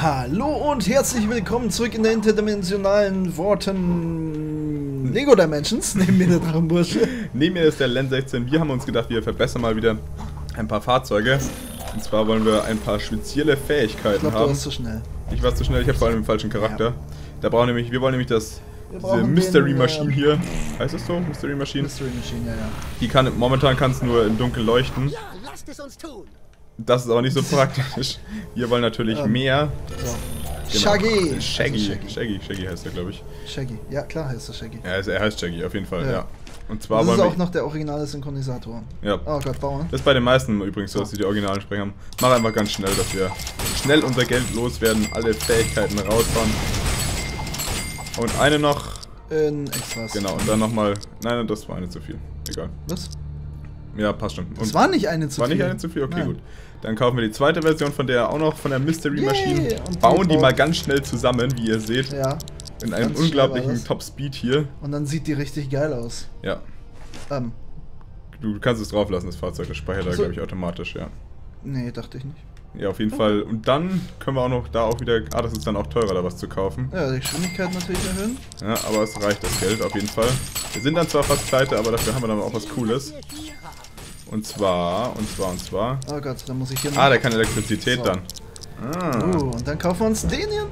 Hallo und herzlich willkommen zurück in der interdimensionalen Worten Lego Dimensions. Neben mir der Drachenbursche. Neben mir ist der Len 16. Wir haben uns gedacht, wir verbessern mal wieder ein paar Fahrzeuge. Und zwar wollen wir ein paar spezielle Fähigkeiten Ich glaube, du haben. warst zu schnell. Ich war zu schnell, ich habe vor allem den falschen Charakter. Ja. Da brauchen nämlich, wir wollen nämlich das diese Mystery den, Machine ähm, hier. Heißt das so? Mystery Machine? Mystery Machine, ja, ja. Die kann momentan kann es nur im Dunkeln leuchten. Ja, lasst es uns tun. Das ist aber nicht so praktisch. Wir wollen natürlich Ähm, mehr. So. Genau. Shaggy. Shaggy. Also Shaggy. Shaggy. Shaggy heißt er, glaube ich. Shaggy. Ja, klar heißt das Shaggy. Ja, also er heißt Shaggy, auf jeden Fall, Ja. ja. Und zwar Das ist auch noch der originale Synchronisator. ja. Oh Gott, Bauern. Das ist bei den meisten übrigens so, dass sie die originalen Sprecher haben. Mach einfach ganz schnell, dass wir schnell unser Geld loswerden, alle Fähigkeiten rausfahren. Und eine noch, In Extras. genau, und dann nochmal. Nein, das war eine zu viel. Egal. Was? Ja, passt schon. Und Das war nicht eine zu war viel. nicht eine zu viel? Okay, Nein. gut. Dann kaufen wir die zweite Version von der auch noch von der Mystery Yay, Machine. die bauen die mal ganz schnell zusammen, wie ihr seht. Ja. In einem war unglaublichen das. Top Speed hier. Und dann sieht die richtig geil aus. Ja. Ähm, Du kannst es drauf lassen, das Fahrzeug. Das speichert da, So. glaube ich, automatisch, ja. nee, dachte ich nicht. Ja, auf jeden Fall. Und dann können wir auch noch da auch wieder. Ah, das ist dann auch teurer, da was zu kaufen. Ja, die Geschwindigkeit natürlich erhöhen. Ja, aber es reicht das Geld auf jeden Fall. Wir sind dann zwar fast pleite, aber dafür haben wir dann auch was Cooles. Und zwar, und zwar, und zwar. Oh Gott, dann muss ich hier Ah, der kann Elektrizität So. dann. Ah. Uh, und dann kaufen wir uns den hier.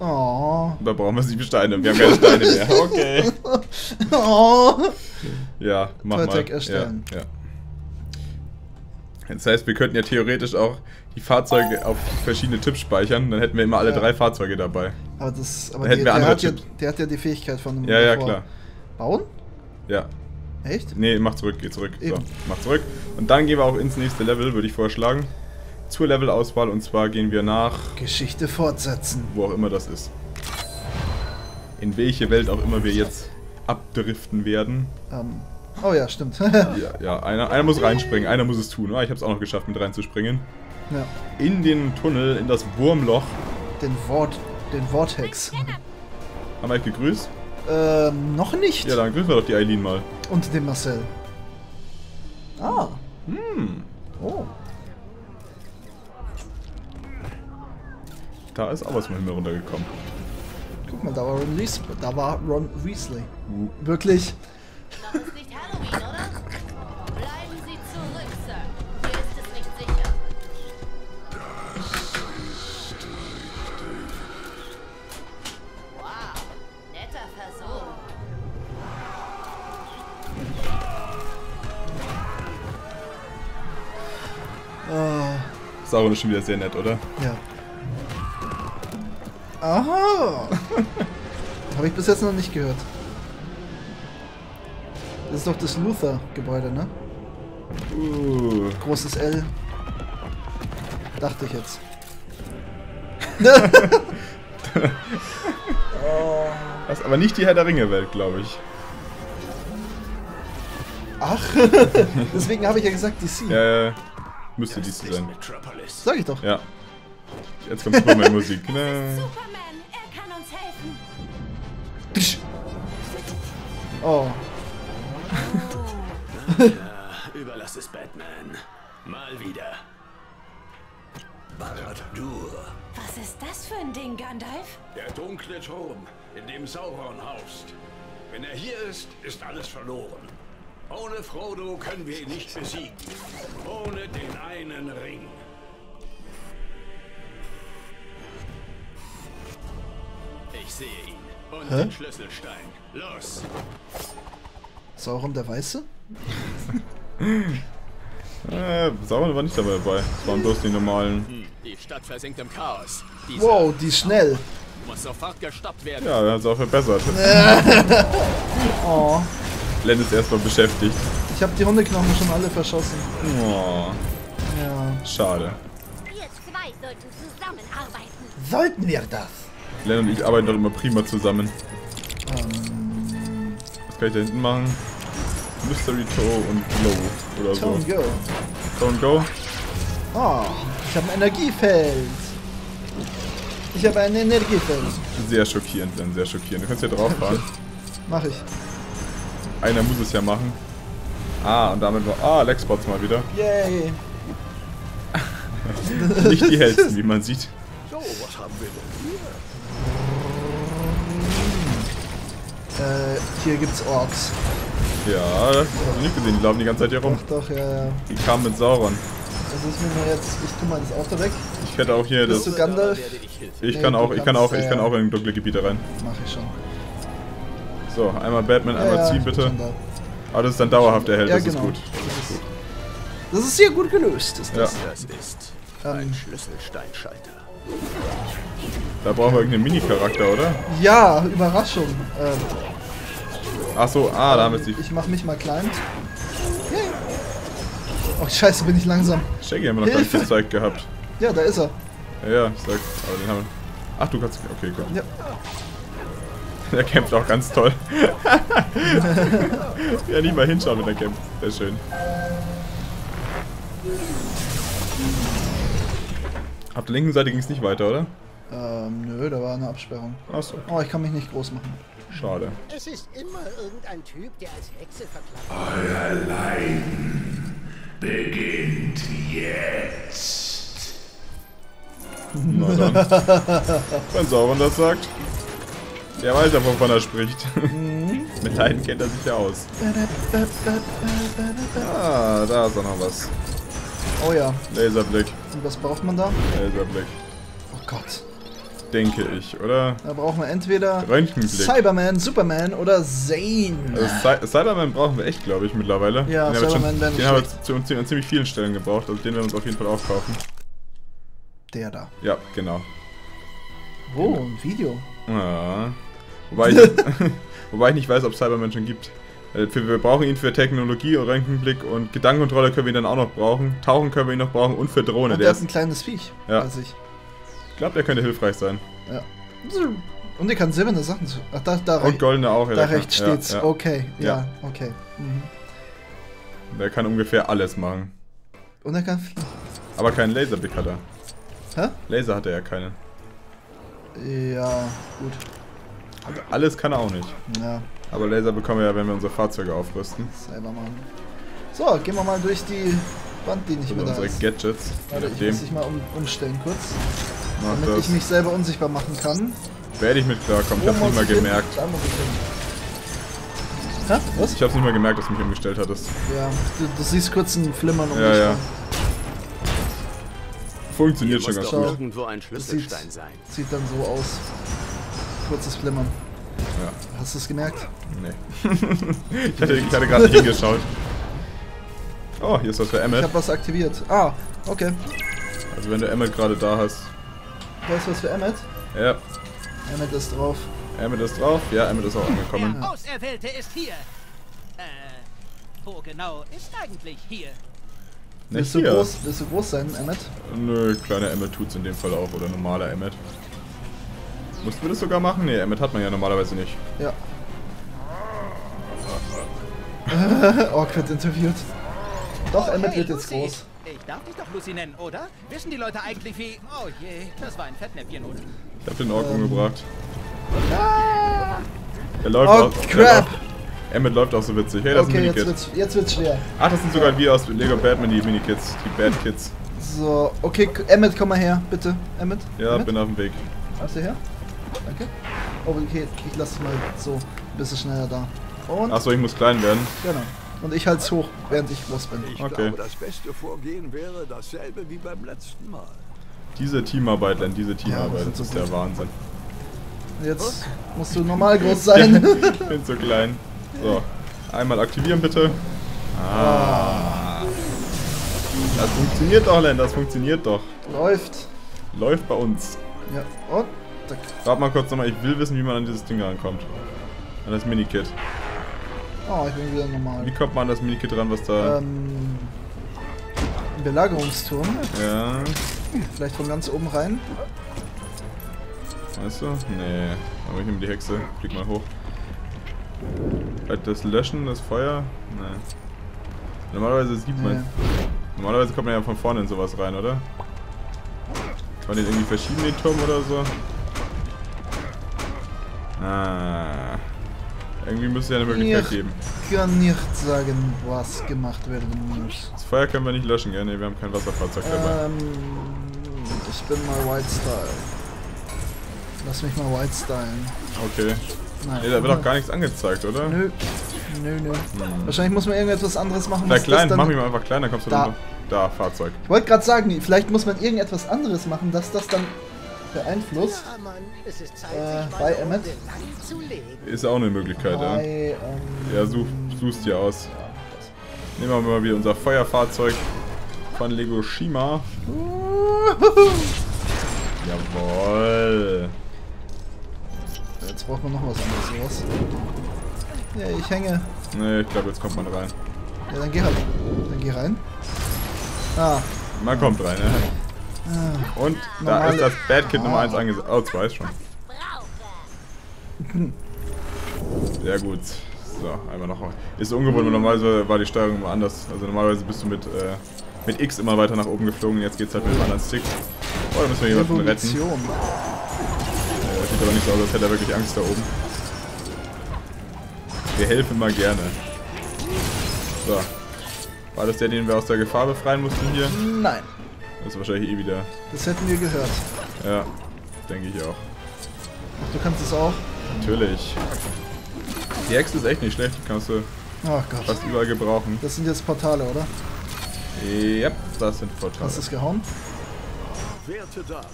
Oh. Da brauchen wir sieben Steine. Wir haben keine Steine mehr. Okay. oh. Ja, mach Toy-Tech mal. erstellen. Ja, ja. Das heißt, wir könnten ja theoretisch auch die Fahrzeuge auf verschiedene Tipps speichern. Dann hätten wir immer alle Ja. drei Fahrzeuge dabei. Aber das, aber die, hätten wir der, andere hat ja, der hat ja die Fähigkeit von dem Ja, ja, klar. Bauen? Ja. Echt? Nee, mach zurück, geh zurück. So, Eben. mach zurück. Und dann gehen wir auch ins nächste Level, würde ich vorschlagen. Zur Levelauswahl und zwar gehen wir nach, Geschichte fortsetzen. wo auch immer das ist. In welche Welt auch immer wir jetzt abdriften werden. Ähm, oh ja, stimmt. Ja, ja einer, einer muss reinspringen, einer muss es tun. Ich habe es auch noch geschafft, mit reinzuspringen. ja. In den Tunnel, in das Wurmloch. Den Wort, den Vortex. Haben wir euch gegrüßt? Ähm, noch nicht. Ja, dann grüßen wir doch die Eileen mal. Und den Marcel. Ah. Hm, Oh. da ist auch was Himmel runtergekommen. Guck mal, da war Ron Weasley. Da war Ron Weasley. Uh, Wirklich? Sauron ist schon wieder sehr nett, oder? ja. Aha. Habe ich bis jetzt noch nicht gehört. Das ist doch das Luther-Gebäude, ne? Uh, Großes L. Dachte ich jetzt. das ist aber nicht die Herr der Ringe-Welt, glaube ich. Ach, deswegen habe ich ja gesagt DC. Ja, ja, müsste dies sein. Metropolis. Sag ich doch. Ja. Jetzt kommt Superman-Musik. Ne? Superman, er kann uns helfen. Tsch. Oh, Ja, überlass es Batman. Mal wieder. Barad-dur. Was ist das für ein Ding, Gandalf? Der dunkle Turm, in dem Sauron haust. Wenn er hier ist, ist alles verloren. Ohne Frodo können wir ihn nicht besiegen. Ohne den einen Ring. Ich sehe ihn. Und Hä? den Schlüsselstein. Los. Sauron der Weiße? Äh, Sauron war nicht dabei dabei. Es waren bloß die normalen. Hm, Die Stadt versinkt im Chaos. Diese Wow, die ist schnell. muss sofort gestoppt werden. Ja, er hat es auch verbessert. Oh, Len ist erstmal beschäftigt. ich habe die Hundeknochen schon alle verschossen. Oh, Ja. schade. Wir zwei sollten zusammenarbeiten. Sollten wir das? Len und ich arbeiten doch immer prima zusammen. Ähm, Was kann ich da hinten machen? Mystery Toe und Glow oder Tone so. Go. Toe Go? Oh, ich habe ein Energiefeld. Ich habe ein Energiefeld. Sehr schockierend, Len, sehr schockierend. Du kannst hier drauf fahren. Mach ich. Einer muss es ja machen. Ah, und damit war... Ah, Lexbots mal wieder. Yay! Nicht die hellsten, wie man sieht. So, was haben wir denn hier? Äh, hier gibt's Orks. Ja, das hast du nicht gesehen, die laufen die ganze Zeit hier rum. Doch, doch, ja, ja. Die kamen mit Sauron. Das ist mir jetzt... Ich tu mal das Auto weg. Ich hätte auch hier Bist das... Du Gandalf? Ich, nee, kann auch, ich kann auch, ich kann äh, auch in dunkle Gebiete rein. Mach ich schon. So, einmal Batman, einmal ja, ziehen bitte. Aber das ist dann dauerhaft der Held, Ja, das genau. ist gut. Das ist, das ist sehr gut gelöst, ist Ja. das. Das ist ein Schlüsselsteinschalter. Da brauchen wir irgendeinen Mini-Charakter, oder? Ja, Überraschung. Ähm, Ach so, ah, da haben wir die. ich mach mich mal klein. Yay. Oh, scheiße, bin ich langsam. Shaggy haben wir noch gar nicht gezeigt gehabt. Ja, da ist er. Ja, ja, ich sag, aber den haben wir. Ach, du kannst. Okay, komm. Ja. Der kämpft auch ganz toll. ja, nicht mal hinschauen, wenn er kämpft. Sehr schön. Auf der linken Seite ging es nicht weiter, oder? Ähm, nö, da war eine Absperrung. Achso, Oh, ich kann mich nicht groß machen. schade. Es ist immer irgendein Typ, der als Hexe verkleidet Beginnt jetzt. Na dann. Wenn Sauron das sagt. Der weiß ja, wovon er spricht. Mit Leiden kennt er sich ja aus. Ah, da ist auch noch was. Oh ja, Laserblick. und was braucht man da? Laserblick. Oh Gott. Denke ich, oder? Da braucht man entweder Röntgenblick. Cyberman, Superman oder Zane. Also Cy- Cyberman brauchen wir echt, glaube ich, mittlerweile. Ja, den wir Cyberman nicht Den haben wir zu, zu, an ziemlich vielen Stellen gebraucht, also den werden wir uns auf jeden Fall auch kaufen. Der da. Ja, genau. Oh, ein Video. Ja. Wobei, ich, wobei ich nicht weiß, ob Cyberman schon gibt. Wir brauchen ihn für Technologie und Röntgenblick und Gedankenkontrolle können wir ihn dann auch noch brauchen. Tauchen können wir ihn noch brauchen und für Drohne. Und Der der ist, ein kleines Viech. Ja. Weiß ich. ich glaube, der könnte hilfreich sein. Ja. Und der kann silberne Sachen zu. Ach, da, da, Und goldene auch. ja, da rechts steht's. Ja, ja. Okay, ja, Ja. okay. Mhm. Der kann ungefähr alles machen. Und er kann fliegen. Aber keinen Laserblick hat er. Hä? Laser hat er ja keine. Ja, gut. Also alles kann er auch nicht. Ja, Aber Laser bekommen wir ja, wenn wir unsere Fahrzeuge aufrüsten. selber machen. So, gehen wir mal durch die Wand, die nicht Also mehr da unsere ist. Gadgets. Je Warte, ich muss dich mal um, umstellen kurz, Mach damit das. ich mich selber unsichtbar machen kann. Werde ich mit klarkommen. Ich hab's nicht mal gemerkt. Da muss ich hin. Hä? Was? Ich hab's nicht mal gemerkt, dass du mich umgestellt hattest. Ja, du, du siehst kurz ein Flimmern um Ja, dich ja. rum. Funktioniert Hier schon muss ganz doch gut. irgendwo ein Schlüsselstein sein. Sieht dann so aus. Kurzes Flimmern. Ja. Hast du es gemerkt? Nee. ich hatte, ich hatte gerade nicht hingeschaut. Oh, hier ist was für Ich Emmet. habe was aktiviert. Ah, okay. Also wenn du Emmet gerade da hast. Da ist was für Emmet. Ja, Emmet ist drauf. Emmet ist drauf. Ja, Emmet ist auch angekommen. Der Auserwählte ist hier. Äh, wo genau ist eigentlich hier? Nicht Willst du, hier. groß, willst du groß sein, Emmet? Nö, kleiner Emmet tut's in dem Fall auch. Oder normaler Emmet. Mussten wir das sogar machen? Nee, Emmet hat man ja normalerweise nicht. Ja. Ork wird interviewt. Doch, Emmet hey, wird jetzt Lucy. groß. Ich darf dich doch Lucy nennen, oder? Wissen die Leute eigentlich wie... Oh je, das war ein Fettnäpfchen, oder? Ich hab den Ork umgebracht. Der läuft Oh, auch. crap. Emmet läuft auch so witzig. Hey, das Okay, ist ein jetzt wird's, jetzt wird's schwer. Ach, das sind sogar wie aus Lego Batman, die Minikits. Die Bad Kids. So, okay, Emmet, komm mal her, bitte. Emmet? Ja, Emmet? bin auf dem Weg. Kommst du her? Danke. Oh, okay, ich lass dich mal so ein bisschen schneller da. Und, Achso, ich muss klein werden. genau. Und ich halt's hoch, während ich groß bin. Ich Okay. glaube, das beste Vorgehen wäre dasselbe wie beim letzten Mal. Diese Teamarbeit, Len, diese Teamarbeit, sind das so ist der gut. Wahnsinn. Jetzt musst du normal groß sein. Ich bin so klein. So, einmal aktivieren bitte. Ah. Das funktioniert doch, Len, das funktioniert doch. Läuft. Läuft bei uns. Ja, und, Warte mal kurz nochmal, ich will wissen, wie man an dieses Ding rankommt. An das Minikit. Oh, ich bin wieder normal. Wie kommt man an das Minikit ran, was da... Ähm, Belagerungsturm. Ja, Vielleicht von ganz oben rein. weißt du? Nee, aber ich nehme die Hexe. Flieg mal hoch. Halt das Löschen, das Feuer? Nee. Normalerweise sieht man... Nee. Normalerweise kommt man ja von vorne in sowas rein, oder? Kann man den irgendwie verschieben, den Turm oder so? Ah. Irgendwie müsste ja eine Möglichkeit Ja. geben. Kann nicht sagen, was gemacht werden muss. Das Feuer können wir nicht löschen, gell? Nee, wir haben kein Wasserfahrzeug dabei. Ähm, ich bin mal White Style. Lass mich mal White stylen. Okay. Nein. Nee, da wird auch gar nichts angezeigt, oder? Nö. Nö, nö. Wahrscheinlich muss man irgendetwas anderes machen. Na klein, mach mich mal einfach klein, dann kommst du Da. runter. Da, Fahrzeug. Ich wollte gerade sagen, vielleicht muss man irgendetwas anderes machen, dass das dann beeinflusst. Ja, Äh, bei Emmet? Ist auch eine Möglichkeit, ja. Bei, ähm, Ja, such, suchst dir aus. Nehmen wir mal wieder unser Feuerfahrzeug von Lego Shima. Jawoll. Jetzt braucht man noch was anderes. Sowas. Ja, ich hänge. Ne, ich glaube, jetzt kommt man rein. Ja, dann geh halt. Dann geh rein. Ah, Man kommt rein, ne? Und da ist das Bad Kit Nummer 1 angesagt. Oh, 2 ist schon. Sehr gut. So, einmal noch. Ist ungewohnt, normalerweise war die Steuerung immer anders. Also normalerweise bist du mit, äh, mit X immer weiter nach oben geflogen. Jetzt geht's halt mit dem anderen Stick. Oh, da müssen wir jemanden retten. Ja, das sieht aber nicht so aus, als hätte er wirklich Angst da oben. Wir helfen mal gerne. So. War das der, den wir aus der Gefahr befreien mussten hier? Nein, ist wahrscheinlich eh wieder. das hätten wir gehört. Ja, denke ich auch. Ach, du kannst es auch. Natürlich. Die Hex ist echt nicht schlecht, die kannst du Ach Gott. fast überall gebrauchen. Das sind jetzt Portale, oder? Yep, das sind Vorteile. Hast du es gehauen? Werte Dame,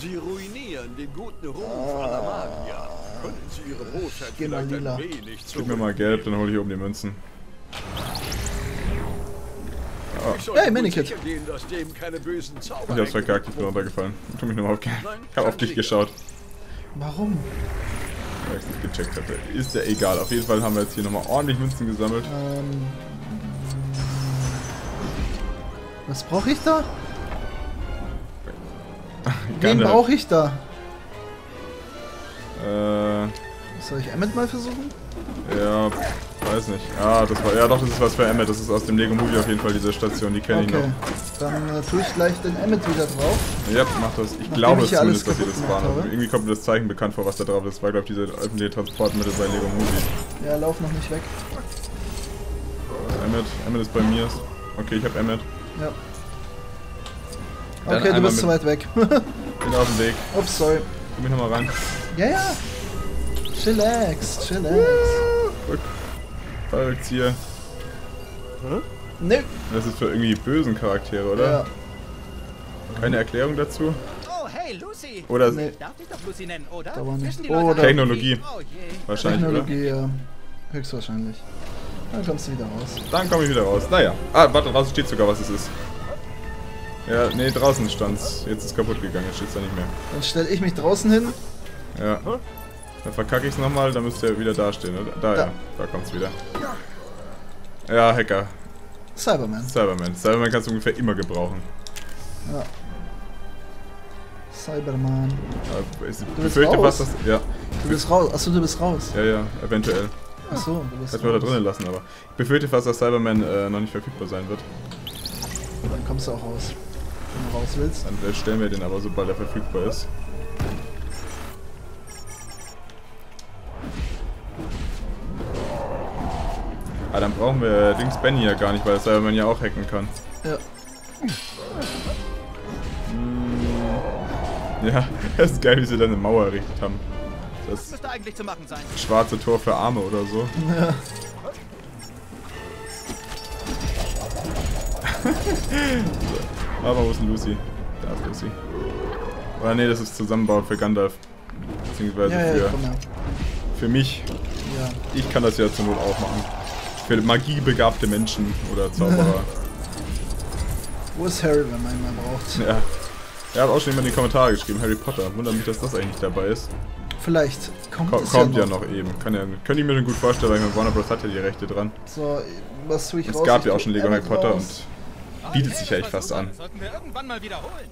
Sie ruinieren den guten Ruf aller Magier. Können Sie Ihre Bosheit Geh mal vielleicht ein wenig Gib mir mal gelb, dann hole ich oben die Münzen. Ich sollte Hey, Minikit. Ich hab's verkackt, ich bin runtergefallen. Tu mich nochmal aufgehen. Nein, Ich hab auf dich geschaut, Warum? weil ich nicht gecheckt hatte. Ist ja egal. Auf jeden Fall haben wir jetzt hier nochmal ordentlich Münzen gesammelt. Ähm, was brauche ich da? Wen brauche ich da? Äh, Soll ich Emmet mal versuchen? ja, weiß nicht. Ah, das war, ja doch, das ist was für Emmet. Das ist aus dem Lego Movie auf jeden Fall, diese Station, die kenne ich Okay, noch. dann äh, tue ich gleich den Emmet wieder drauf. Ja, mach das. Ich glaube ich zumindest, dass sie das waren. habe. Irgendwie kommt mir das Zeichen bekannt vor, was da drauf ist. Das war, glaube ich, diese öffentliche Transportmittel bei Lego Movie. Ja, lauf noch nicht weg. Emmet, Emmet ist bei mir. Okay, ich habe Emmet. Ja. Dann Okay, du bist zu weit weg. Bin auf dem Weg. Ups, sorry. Komm ich nochmal rein. Ja, ja. Chillax, chillax. Rück. Fallrückzieher. Nö. Das ist für irgendwie bösen Charaktere, oder? Ja. Keine Erklärung dazu? Oh, hey, Lucy. Oder Nee. Ich darf dich doch Lucy nennen, oder? Da war nicht. Wissen die Leute Oder- Technologie. Oh wahrscheinlich, oder? Technologie, ja. Höchstwahrscheinlich. Dann kommst du wieder raus. Dann komme ich wieder raus. Naja. Ah, warte, draußen steht sogar, was es ist. Ja, nee, draußen stand's. Jetzt ist kaputt gegangen, jetzt steht's da nicht mehr. Dann stelle ich mich draußen hin. Ja. Dann verkacke ich's nochmal, dann müsste er wieder dastehen, oder? Da, Da. ja. Da kommt's wieder. Ja, Hacker. Cyberman. Cyberman. Cyberman kannst du ungefähr immer gebrauchen. Ja. Cyberman. Ich bist befürchte raus? fast, dass... Ja, Du bist raus. Achso, du bist raus. ja, ja, eventuell. Achso, du bist Hätten wir da drinnen lassen, aber... Ich befürchte fast, dass Cyberman äh, noch nicht verfügbar sein wird. Dann kommst du auch raus. Wenn du raus willst. Dann äh, stellen wir den aber, sobald er verfügbar ist. Ah, dann brauchen wir Dings Benny ja gar nicht, weil Cyberman ja auch hacken kann. Ja. Ja, das ist geil, wie sie da eine Mauer errichtet haben. Das Das müsste eigentlich zu machen sein. schwarze Tor für Arme oder so. Aber wo ist denn Lucy? Da ist Lucy. Oder nee, das ist Zusammenbauen für Gandalf. Beziehungsweise Ja, ja, für, für mich. Ja. Ich kann das ja zur Not auch machen. Für magiebegabte Menschen oder Zauberer. Wo ist Harry, wenn man ihn mal braucht? ja. Er hat auch schon jemand in die Kommentare geschrieben, Harry Potter. Wundert mich, dass das eigentlich dabei ist. Vielleicht kommt Ko es kommt ja ja noch. noch eben. Kann ja, könnte ich mir schon gut vorstellen, weil ich meine, Warner Bros. hat ja die Rechte dran. So, was tue ich Es raus? gab Ich ja auch schon Lego Harry Potter raus. und bietet sich ja Okay, echt fast an. Sollten wir irgendwann mal wiederholen.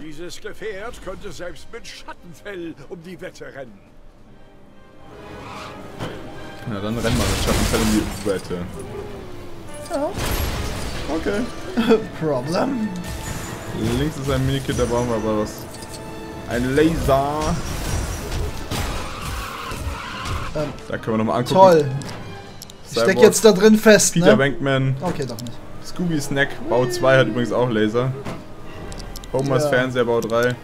Dieses Gefährt könnte selbst mit Schattenfell um die Wette rennen. Na dann rennen wir mit Schattenfell in die Wette. Ja. Okay. Problem. Links ist ein Minikit, da brauchen wir aber was. Ein Laser. Ähm, Da können wir nochmal angucken. Toll. Ich steck jetzt da drin fest, Peter ne? Bankman, Okay, doch nicht. Scooby Snack, Bau 2 hat übrigens auch Laser. Homers Ja. Fernseher, Bau 3.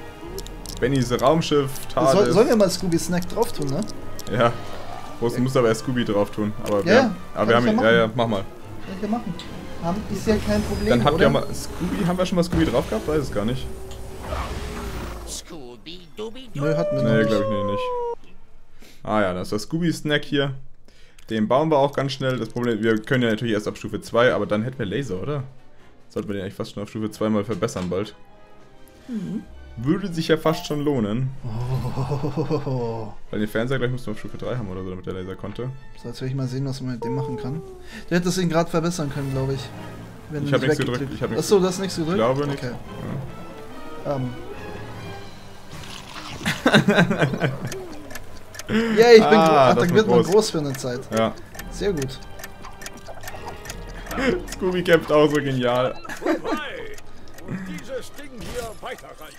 Bennys Raumschiff, Soll, TARDIS. sollen wir mal Scooby Snack drauf tun, ne? Ja. Groß muss aber erst Scooby drauf tun. Aber Ja, wir, ja, aber wir haben ihn. ja Ja, ja, mach mal. Kann ich ja machen. Haben, ist ja kein Problem, Dann habt oder? ihr mal. Scooby, haben wir schon mal Scooby drauf gehabt? Weiß es gar nicht. Scooby-Dooby-Doo. Nö, hatten wir noch Nee, glaube ich nee, nicht. Ah ja, das ist der Scooby-Snack hier. Den bauen wir auch ganz schnell. Das Problem, wir können ja natürlich erst ab Stufe 2, aber dann hätten wir Laser, oder? Sollten wir den eigentlich fast schon auf Stufe 2 mal verbessern bald. Mhm. Würde sich ja fast schon lohnen. Oh, Weil den Fernseher gleich mussten wir auf Stufe 3 haben oder so, damit der Laser konnte. so, jetzt will ich mal sehen, was man mit dem machen kann. Du hättest ihn gerade verbessern können, glaube ich. Wenn Ich du hab nicht nichts gedrückt, ich hab nichts Achso, du hast nichts gedrückt? Ich glaube nicht. Okay. Ähm. Ja, ich bin Ah, das dann wird wird man groß. groß für eine Zeit. Ja. Sehr gut. Scooby kämpft auch so genial. Vorbei! Und dieses Ding hier weiterreichen.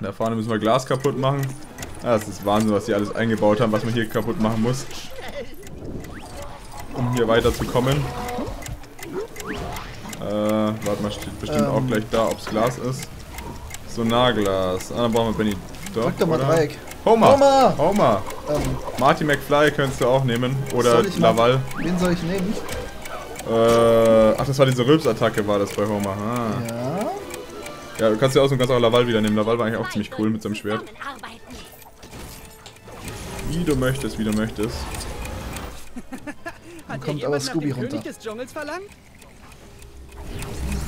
Da vorne müssen wir Glas kaputt machen. Ja, das ist Wahnsinn, was die alles eingebaut haben, was man hier kaputt machen muss. Um hier weiterzukommen. Äh, warte mal, steht bestimmt Ähm. auch gleich da, ob's Glas ist. Sonarglas. Ah, dann brauchen wir Benny. Doch, Drück doch mal oder? Dreieck. Homer! Homer! Homer! Ähm, Marty McFly könntest du auch nehmen. Oder Laval. Wen soll ich nehmen? Äh, ach, das war diese Rülps-Attacke, war das bei Homer. Ah. Ja. Ja, du kannst ja aus und kannst auch Laval wieder nehmen. Laval war eigentlich auch ziemlich cool mit seinem Schwert. Wie du möchtest, wie du möchtest. Hat kommt aber Scooby runter.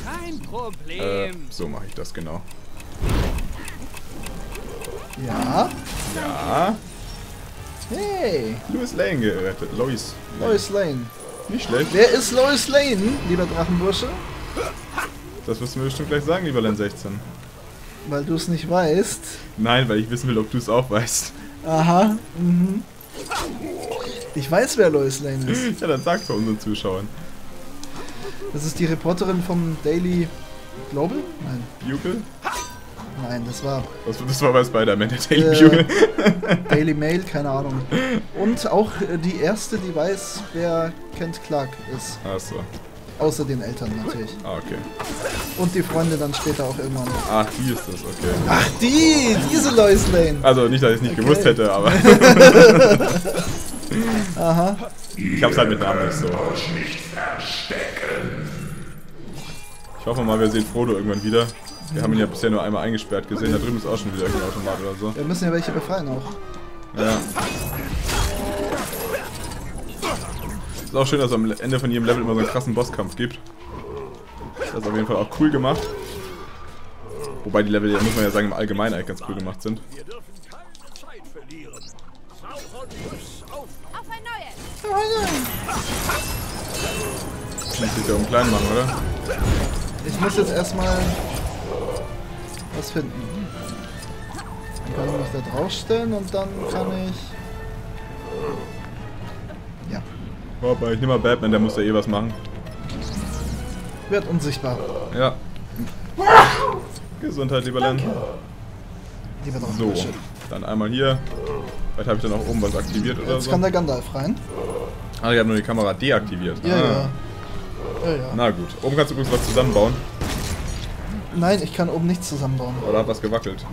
Kein Äh, Problem. so mache ich das genau. Ja. Ja, Hey, Louis Lane gerettet. Lois. Lois Lane. Nicht schlecht. Wer ist Lois Lane, lieber Drachenbursche? Das wirst du mir bestimmt gleich sagen, lieber Len 16. Weil du es nicht weißt. Nein, weil ich wissen will, ob du es auch weißt. Aha. Mhm. Ich weiß, wer Lois Lane ist. Ja, dann sag's doch unseren Zuschauern. Das ist die Reporterin vom Daily Global? Nein, Bugle? nein, das war Das, das war bei Spider-Man, der Daily Äh. Bugle. Daily Mail, keine Ahnung. Und auch äh, die erste, die weiß, wer Kent Clark ist. Achso. Außer den Eltern natürlich. Ah, okay. Und die Freunde dann später auch irgendwann. Ach, die ist das, okay. Ach, die! Diese Lois Lane! Also nicht, dass ich es nicht Okay. gewusst hätte, aber. Aha. Ich hab's halt mit Namen nicht so. Ich hoffe mal, wir sehen Frodo irgendwann wieder. Wir haben ihn ja bisher nur einmal eingesperrt gesehen. Da drüben ist auch schon wieder irgendein Automat oder so. Wir müssen ja welche befreien auch. Ja. Ist auch schön, dass es am Ende von jedem Level immer so einen krassen Bosskampf gibt. Das ist auf jeden Fall auch cool gemacht. Wobei die Level, muss man ja sagen, im Allgemeinen eigentlich ganz cool gemacht sind. Muss sich ja um klein machen, oder? Ich muss jetzt erstmal was finden. Dann kann ich mich da draufstellen und dann kann ich. Wobei, ich nehme mal Batman, der muss ja eh was machen. wird unsichtbar. Ja. Gesundheit, lieber Len. Lieber So, Drachenbursche. dann einmal hier. Vielleicht habe ich dann auch oben was aktiviert oder Jetzt so. kann der Gandalf rein. Ah, ich habe nur die Kamera deaktiviert. Ja, ah. ja. Ja, ja. Na gut. Oben kannst du übrigens was zusammenbauen. Nein, ich kann oben nichts zusammenbauen. Oder hat was gewackelt?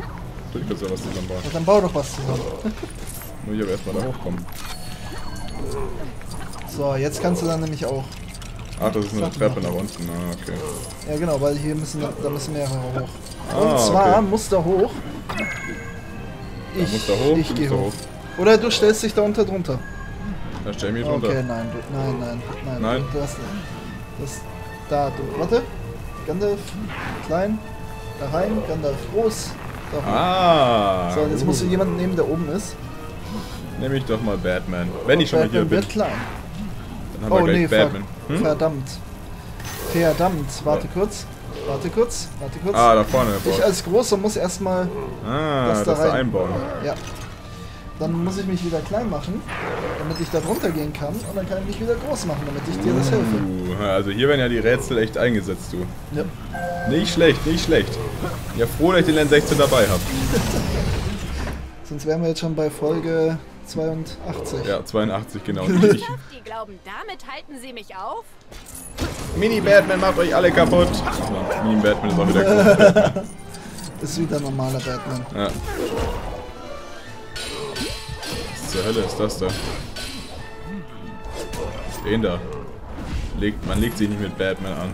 Natürlich kannst du ja was zusammenbauen. Ja, dann bau doch was zusammen. Muss ich aber erstmal da hochkommen. So, jetzt kannst du dann nämlich auch. Ach, das ist eine Sachen Treppe nach unten. Ah, okay. Ja genau, weil hier müssen da müssen mehrere hoch. Ah, Und zwar okay. muss da hoch. Ich, muss da hoch, ich gehe da hoch. Oder du stellst dich da unter drunter. Da stell mich drunter. Okay, nein, du, nein, nein, nein. Nein? Du, das, das, da, du, warte. Gandalf, klein, da rein, Gandalf groß, da hoch. Ah. so, jetzt musst du jemanden nehmen, der oben ist. Nehme ich doch mal Batman. Wenn ich schon mal hier Batman bin, wird klein. Dann haben wir Oh gleich nee, ver. Hm? verdammt. Verdammt, warte kurz. Warte kurz, warte kurz. Ah, da vorne. ich als Großer muss erstmal Ah, das da da rein. einbauen. Ja. Dann muss ich mich wieder klein machen, damit ich da drunter gehen kann. Und dann kann ich mich wieder groß machen, damit ich dir das helfe. Uh, also hier werden ja die Rätsel echt eingesetzt, du. Ja. Nicht schlecht, nicht schlecht. Ja, froh, dass ich den Len 16 dabei habe. Sonst wären wir jetzt schon bei Folge 82. Ja, 82 genau. Ich, Die glauben, damit halten sie mich auf? Mini-Batman macht euch alle kaputt. Ja, Mini-Batman ist auch wieder gut. ist wieder normaler Batman. Ja. Was zur Hölle ist das da? Den da. Legt, man legt sich nicht mit Batman an.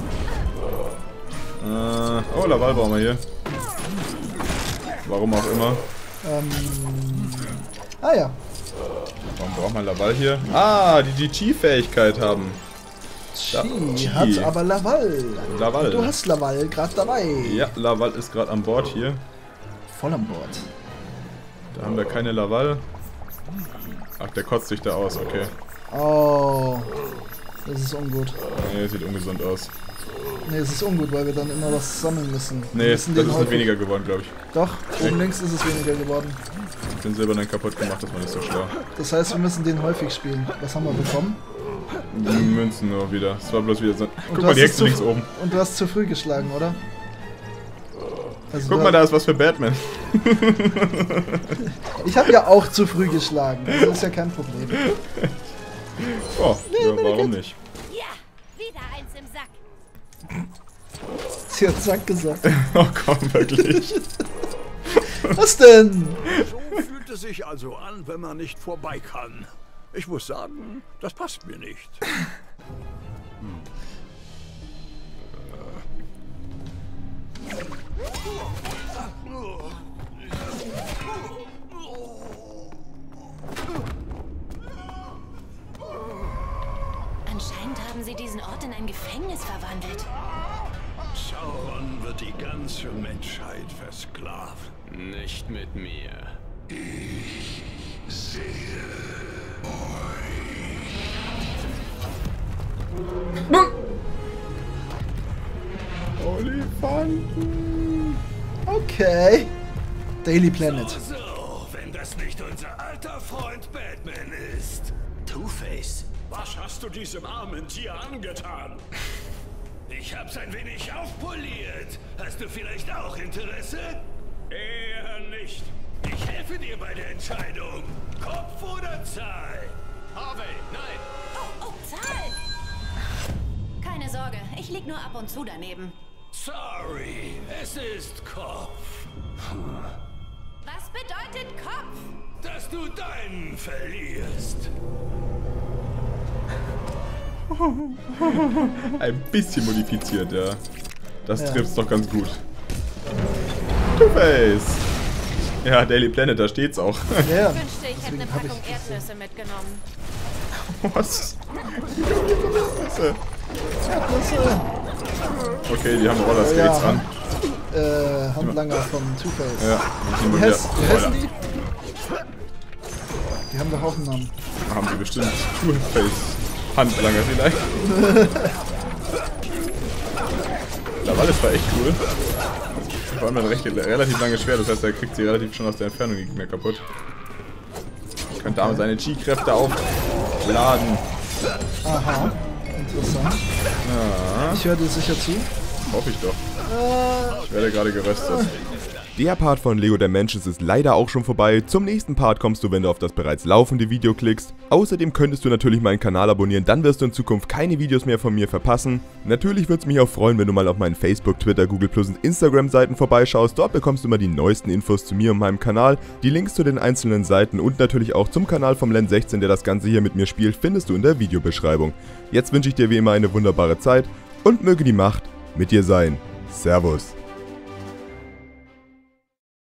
Äh, oh, Laval brauchen wir hier. Warum auch immer. Ähm, ah ja. Warum braucht man Laval hier? Ah, die GG-Fähigkeit haben. Chi. hat aber Laval. Laval. Du hast Laval gerade dabei. Ja, Laval ist gerade an Bord hier. Voll an Bord. Da haben wir keine Laval. Ach, der kotzt sich da aus, okay. Oh. Das ist ungut. Nee, sieht ungesund aus. Nee, es ist ungut, weil wir dann immer was sammeln müssen. Nee, das ist nicht weniger geworden, glaube ich. Doch, oben links ist es weniger geworden. Den silbernen kaputt gemacht, das war nicht so schlau. Das heißt, wir müssen den häufig spielen. Was haben wir bekommen? Die Münzen nur wieder. Es war bloß wieder so. Guck mal, die Hexe zu- links oben. Und du hast zu früh geschlagen, oder? Also Guck mal, da ist was für Batman. Ich habe ja auch zu früh geschlagen. Also ist ja kein Problem. Oh, ja, warum nicht? Sie hat Zack gesagt. Oh komm, wirklich. Was denn? So fühlt es sich also an, wenn man nicht vorbei kann. Ich muss sagen, das passt mir nicht. Anscheinend haben sie diesen Ort in ein Gefängnis verwandelt. Sauron wird die ganze Menschheit versklaven. Nicht mit mir. Olifanten. Okay. Daily Planet. So, wenn das nicht unser alter Freund Batman ist. Two-Face. Was hast du diesem armen Tier angetan? Ich hab's ein wenig aufpoliert. Hast du vielleicht auch Interesse? Eher nicht. Ich helfe dir bei der Entscheidung. Kopf oder Zahl? Harvey, nein! Oh, oh, Zahl! Keine Sorge, ich lieg nur ab und zu daneben. Sorry, es ist Kopf. Was bedeutet Kopf? Dass du deinen verlierst. Ein bisschen modifiziert, ja. Das Ja. trifft's doch ganz gut. Two-Face. Ja, Daily Planet, da steht's auch. Ja. Wünschte, ich hätte eine ich Packung Erdnüsse mitgenommen. Was? Fresse? Das, Okay, die haben Rollerskates Ja. an. äh, äh, Handlanger von Two-Face. Ja, die sind heißt, wie heißen die? Die haben doch auch einen Namen. Haben sie bestimmt Two-Face Handlanger vielleicht. Laval ist war echt cool. Vor allem ein recht, relativ langes Schwert, das heißt, er kriegt sie relativ schon aus der Entfernung nicht mehr kaputt. Kann damit seine Chi-Kräfte aufladen. Aha. Interessant. Ja, Ich höre dir sicher zu. hoffe ich doch. Ich werde gerade geröstet. Der Part von Lego Dimensions ist leider auch schon vorbei. Zum nächsten Part kommst du, wenn du auf das bereits laufende Video klickst. Außerdem könntest du natürlich meinen Kanal abonnieren, dann wirst du in Zukunft keine Videos mehr von mir verpassen. Natürlich würde es mich auch freuen, wenn du mal auf meinen Facebook, Twitter, Google Plus und Instagram Seiten vorbeischaust. Dort bekommst du immer die neuesten Infos zu mir und meinem Kanal. Die Links zu den einzelnen Seiten und natürlich auch zum Kanal vom Len16, der das Ganze hier mit mir spielt, findest du in der Videobeschreibung. Jetzt wünsche ich dir wie immer eine wunderbare Zeit und möge die Macht mit dir sein. Servus.